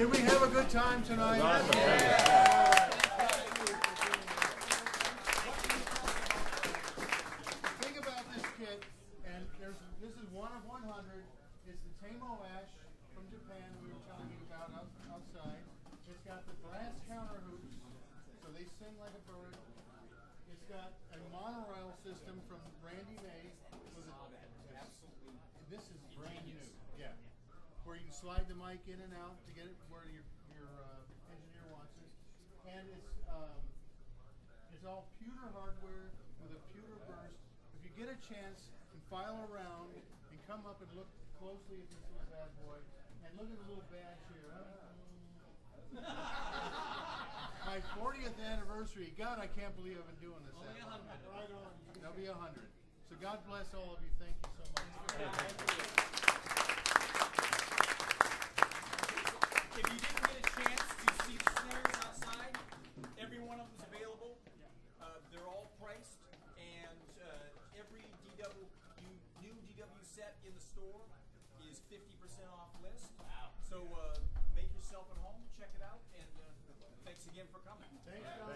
Did we have a good time tonight? Think about this kit, and this is one of 100. It's the Tamo Ash from Japan we were telling you about out, outside. It's got the brass counter hoops, so they sing like a bird. It's got a monorail system from Randy May. Slide the mic in and out to get it where your your uh, engineer wants it, and it's um, it's all pewter hardware with a pewter burst. If you get a chance and file around and come up and look closely at this little bad boy, and look at the little badge here. My 40th anniversary. God, I can't believe I've been doing this. Only 100. Right on. There'll be 100. So God bless all of you. Thank you so much. Every DW new DW set in the store is 50% off list. Wow. So uh, make yourself at home, check it out, and uh, thanks again for coming. Thanks, John.